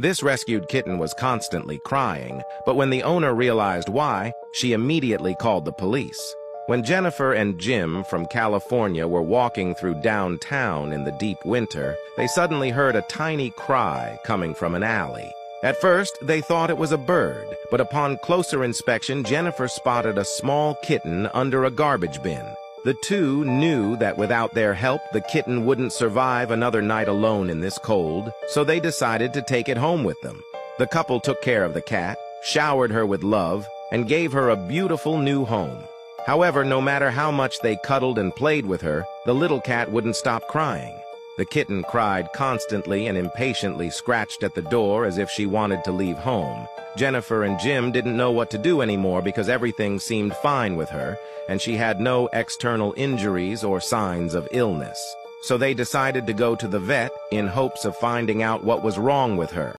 This rescued kitten was constantly crying, but when the owner realized why, she immediately called the police. When Jennifer and Jim from California were walking through downtown in the deep winter, they suddenly heard a tiny cry coming from an alley. At first, they thought it was a bird, but upon closer inspection, Jennifer spotted a small kitten under a garbage bin. The two knew that without their help, the kitten wouldn't survive another night alone in this cold, so they decided to take it home with them. The couple took care of the cat, showered her with love, and gave her a beautiful new home. However, no matter how much they cuddled and played with her, the little cat wouldn't stop crying. The kitten cried constantly and impatiently scratched at the door as if she wanted to leave home. Jennifer and Jim didn't know what to do anymore because everything seemed fine with her, and she had no external injuries or signs of illness. So they decided to go to the vet in hopes of finding out what was wrong with her.